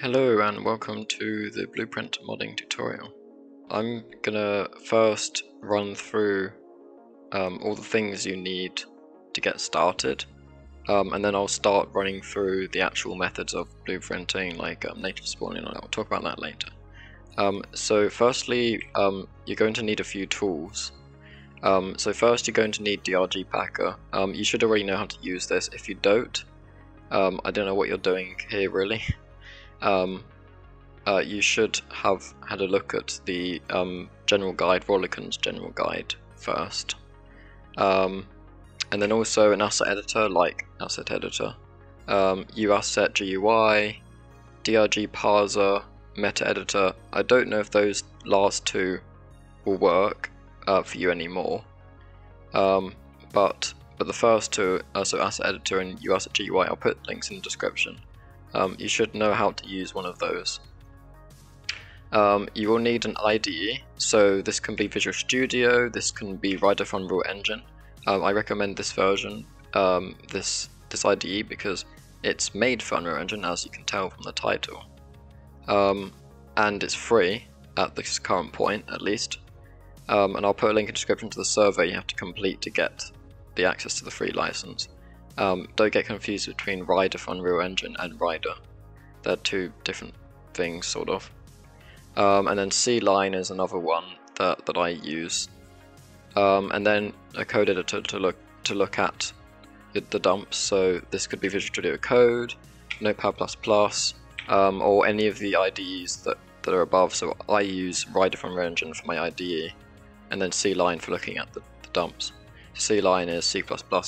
Hello and welcome to the Blueprint modding tutorial. I'm gonna first run through um, all the things you need to get started um, and then I'll start running through the actual methods of blueprinting like um, native spawning and I'll talk about that later. Um, so firstly um, you're going to need a few tools. Um, so first you're going to need DRG Packer. you should already know how to use this. If you don't, I don't know what you're doing here really. um, uh, you should have had a look at the um, general guide, Rauliken's general guide first. Um, and then also an asset editor like Asset Editor, um, UAsset GUI, DRG Parser, Meta Editor. I don't know if those last two will work uh, for you anymore, um, but but the first two, uh, so Asset Editor and UAsset GUI, I'll put links in the description um, you should know how to use one of those. Um, you will need an IDE, so this can be Visual Studio, this can be Rider from Unreal Engine. Um, I recommend this version, um, this this IDE, because it's made for Unreal Engine, as you can tell from the title. Um, and it's free, at this current point at least. Um, and I'll put a link in the description to the survey you have to complete to get the access to the free license. Um, don't get confused between Rider from Unreal Engine and Rider. They're two different things, sort of. Um, and then CLion is another one that, that I use. Um, and then a code editor to look to look at the dumps. So this could be Visual Studio Code, Notepad++, um, or any of the IDEs that, that are above. So I use Rider from Unreal Engine for my IDE, and then CLion for looking at the, the dumps. CLion is C++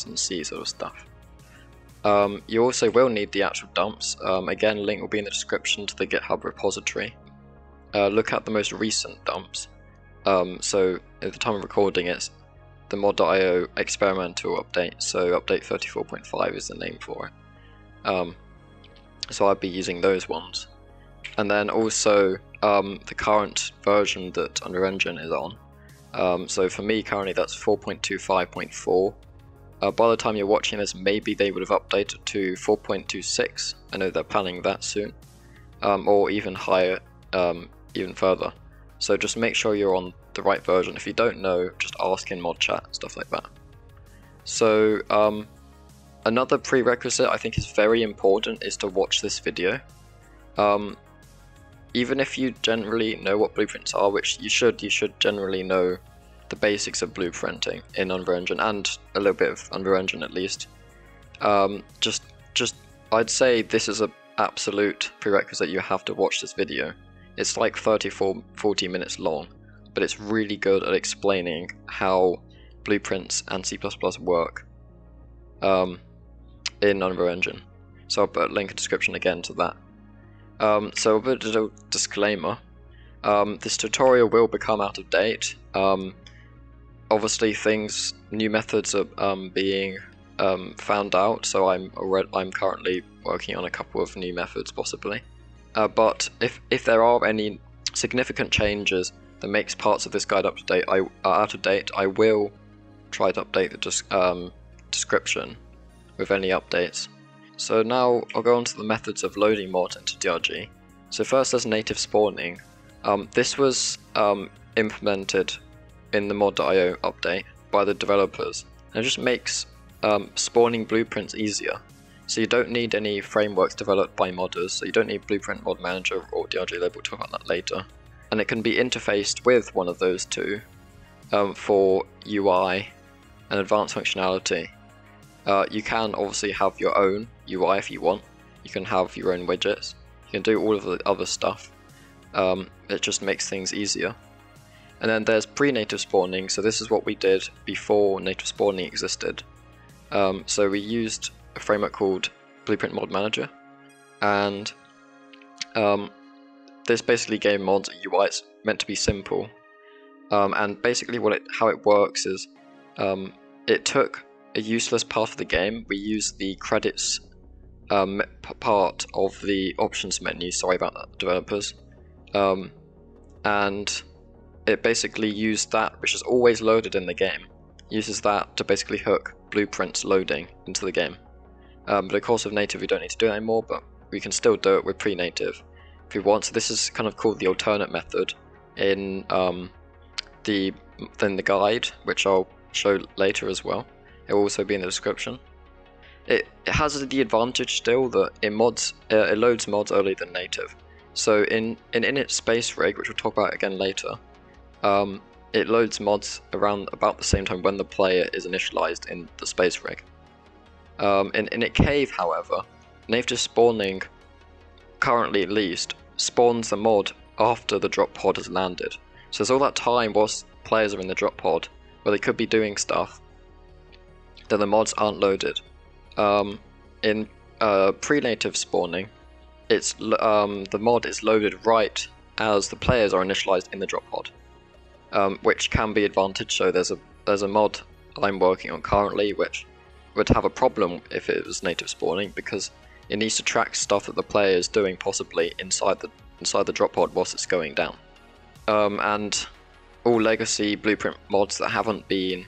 and C sort of stuff. Um, you also will need the actual dumps. Um, again, link will be in the description to the GitHub repository. Uh, look at the most recent dumps. Um, so at the time of recording, it's the mod.io experimental update. So update 34.5 is the name for it. Um, so I'd be using those ones. And then also um, the current version that Unreal Engine is on. Um, so for me currently that's 4.25.4 uh, by the time you're watching this, maybe they would have updated to 4.26. I know they're planning that soon. Um, or even higher, um, even further. So just make sure you're on the right version. If you don't know, just ask in mod chat, stuff like that. So um, another prerequisite I think is very important is to watch this video. Um, even if you generally know what blueprints are, which you should, you should generally know the basics of blueprinting in Unreal Engine and a little bit of Unreal Engine at least. Um, just, just, I'd say this is a absolute prerequisite. You have to watch this video. It's like 34, 40 minutes long, but it's really good at explaining how blueprints and C++ work um, in Unreal Engine. So I'll put a link in the description again to that. Um, so a bit of a disclaimer. Um, this tutorial will become out of date. Um, obviously things, new methods are um, being um, found out, so I'm I'm currently working on a couple of new methods possibly. Uh, but if if there are any significant changes that makes parts of this guide up to date, I are out of date, I will try to update the um, description with any updates. So now I'll go on to the methods of loading mods into DRG. So first there's native spawning. Um, this was um, implemented in the mod.io update by the developers. And it just makes um, spawning blueprints easier. So you don't need any frameworks developed by modders, so you don't need Blueprint Mod Manager or DRG Lib, we'll talk about that later. And it can be interfaced with one of those two um, for UI and advanced functionality. Uh, you can obviously have your own UI if you want. You can have your own widgets. You can do all of the other stuff. Um, it just makes things easier. And then there's pre-native spawning, so this is what we did before native spawning existed. Um, so we used a framework called Blueprint Mod Manager, and um, this basically gave mods a UI. It's meant to be simple, um, and basically what it how it works is um, it took a useless part of the game. We used the credits um, part of the options menu. Sorry about that, developers, um, and it basically used that, which is always loaded in the game, uses that to basically hook blueprints loading into the game. Um, but of course with native we don't need to do it anymore, but we can still do it with pre-native. if we want. So this is kind of called the alternate method in um, the then the guide, which I'll show later as well. It will also be in the description. It, it has the advantage still that it mods uh, it loads mods earlier than native. So in in init space rig, which we'll talk about again later, um, it loads mods around about the same time when the player is initialized in the space rig. Um, in a cave, however, native spawning, currently at least, spawns the mod after the drop pod has landed. So there's all that time whilst players are in the drop pod where they could be doing stuff that the mods aren't loaded. Um, in uh, pre-native spawning, it's um, the mod is loaded right as the players are initialized in the drop pod, um, which can be advantage. So there's a there's a mod I'm working on currently which would have a problem if it was native spawning because it needs to track stuff that the player is doing possibly inside the inside the drop pod whilst it's going down. Um, and all legacy blueprint mods that haven't been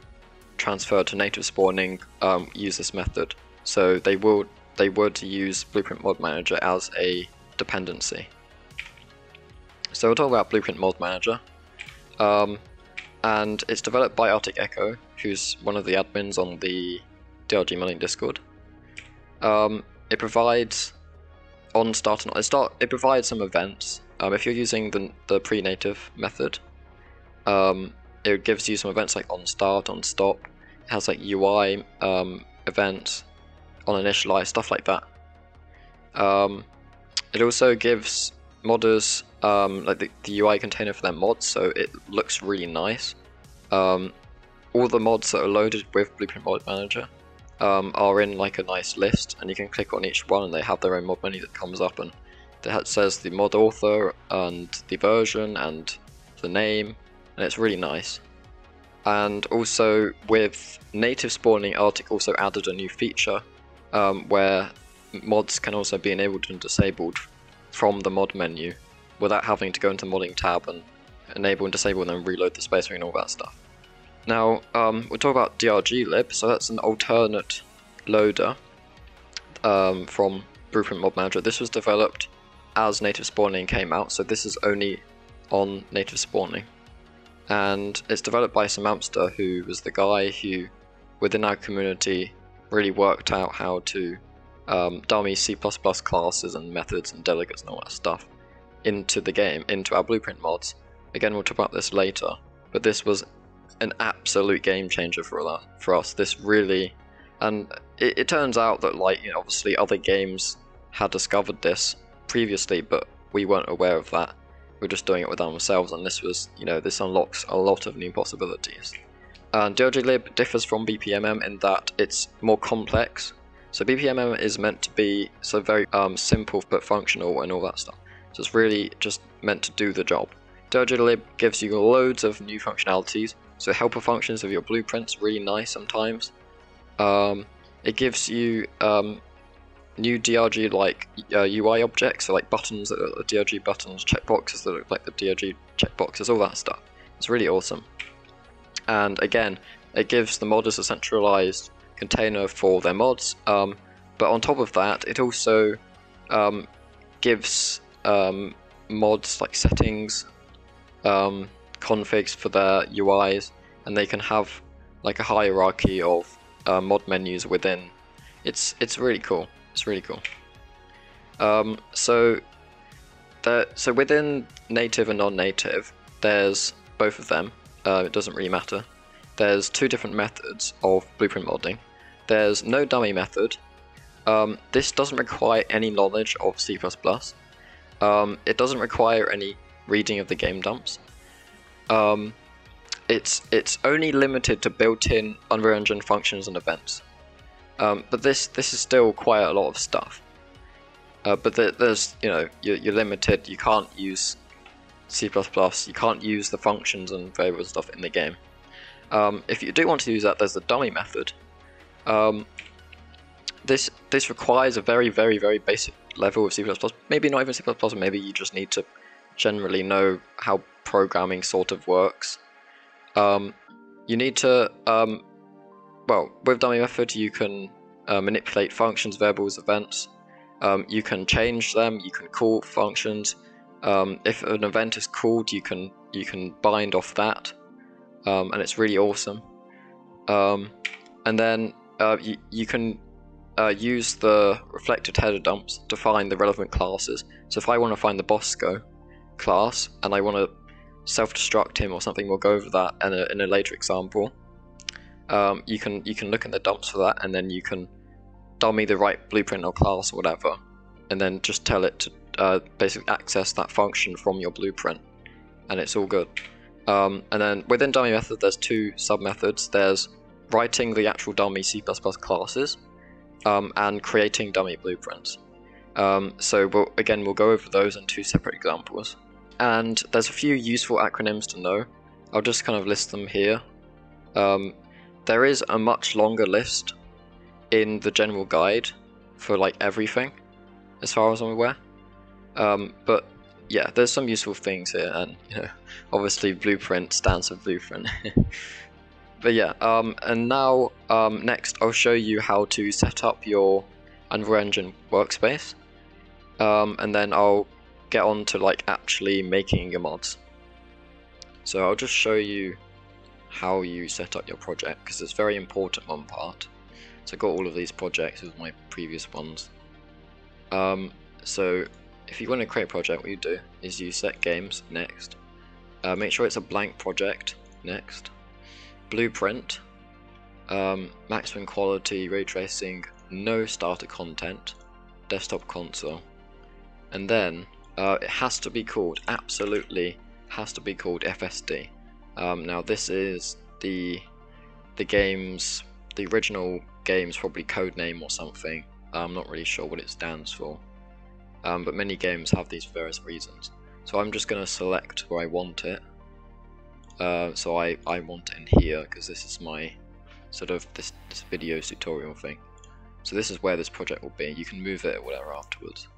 transferred to native spawning um, use this method. So they will they to use Blueprint Mod Manager as a dependency. So we'll talk about Blueprint Mod Manager. Um, and it's developed by Arctic Echo, who's one of the admins on the DRG Modding Discord. Um, it provides on start and it start. It provides some events. Um, if you're using the the pre-native method, um, it gives you some events like on start, on stop. It has like UI um, events on initialize, stuff like that. Um, it also gives modders um, like the, the, UI container for their mods, so it looks really nice. Um, all the mods that are loaded with Blueprint Mod Manager um, are in like a nice list, and you can click on each one, and they have their own mod menu that comes up, and that says the mod author and the version and the name, and it's really nice. And also with native spawning, Arctic also added a new feature um, where mods can also be enabled and disabled from the mod menu without having to go into the modding tab and enable and disable and then reload the space and all that stuff. Now, um, we'll talk about drglib, so that's an alternate loader um, from Blueprint Mod Manager. This was developed as native spawning came out, so this is only on native spawning. And it's developed by Samamster, who was the guy who, within our community, really worked out how to um, dummy C++ classes and methods and delegates and all that stuff into the game, into our blueprint mods. Again, we'll talk about this later, but this was an absolute game changer for that for us. This really, and it, it turns out that like you know, obviously other games had discovered this previously, but we weren't aware of that. We are just doing it with ourselves, and this was you know this unlocks a lot of new possibilities. And drglib differs from BPMM in that it's more complex. So BPMM is meant to be so very um, simple but functional and all that stuff. So it's really just meant to do the job. drglib gives you loads of new functionalities. So helper functions of your blueprints, really nice sometimes. Um, it gives you um, new DRG like uh, UI objects, so like buttons that are DRG buttons, checkboxes that look like the DRG checkboxes, all that stuff. It's really awesome and again it gives the modders a centralized container for their mods um, but on top of that it also um, gives um, mods like settings um, configs for their UIs and they can have like a hierarchy of uh, mod menus within it's it's really cool it's really cool um, so that so within native and non-native there's both of them uh, it doesn't really matter. There's two different methods of blueprint modding. There's no dummy method. Um, this doesn't require any knowledge of C++. Um, it doesn't require any reading of the game dumps. Um, it's it's only limited to built-in Unreal Engine functions and events. Um, but this this is still quite a lot of stuff. Uh, but there's you know you're, you're limited. You can't use C++, you can't use the functions and variables stuff in the game. Um, if you do want to use that, there's the dummy method. Um, this this requires a very, very, very basic level of C++. Maybe not even C++, maybe you just need to generally know how programming sort of works. Um, you need to, um, well, with dummy method you can uh, manipulate functions, variables, events. Um, you can change them, you can call functions, Um, if an event is called, you can you can bind off that, um, and it's really awesome. And then uh, you, you can uh, use the reflected header dumps to find the relevant classes. So if I want to find the Bosco class and I want to self-destruct him or something, we'll go over that in a, in a later example. Um, you can you can look in the dumps for that, and then you can dummy the right blueprint or class or whatever, and then just tell it to uh, basically access that function from your blueprint, and it's all good. Um, and then within dummy method, there's two sub methods. There's writing the actual dummy C++ classes, um, and creating dummy blueprints. Um, so we'll, again, we'll go over those in two separate examples. And there's a few useful acronyms to know. I'll just kind of list them here. Um, there is a much longer list in the general guide for like everything, as far as I'm aware. Um, but yeah, there's some useful things here, and you know, obviously blueprint stands for blueprint. but yeah, um, and now um, next I'll show you how to set up your Unreal Engine workspace, um, and then I'll get on to like actually making your mods. So I'll just show you how you set up your project because it's very important one part. So I got all of these projects with my previous ones. Um, so if you want to create a project, what you do is you set games next. Uh, make sure it's a blank project next blueprint, um, maximum quality, ray tracing, no starter content, desktop console, and then uh, it has to be called, absolutely has to be called FSD. Um, now this is the the game's, the original game's probably code name or something, I'm not really sure what it stands for, um, but many games have these various reasons. So I'm just going to select where I want it, uh, so I, I want it in here because this is my sort of this, this video tutorial thing. So this is where this project will be. You can move it or whatever afterwards.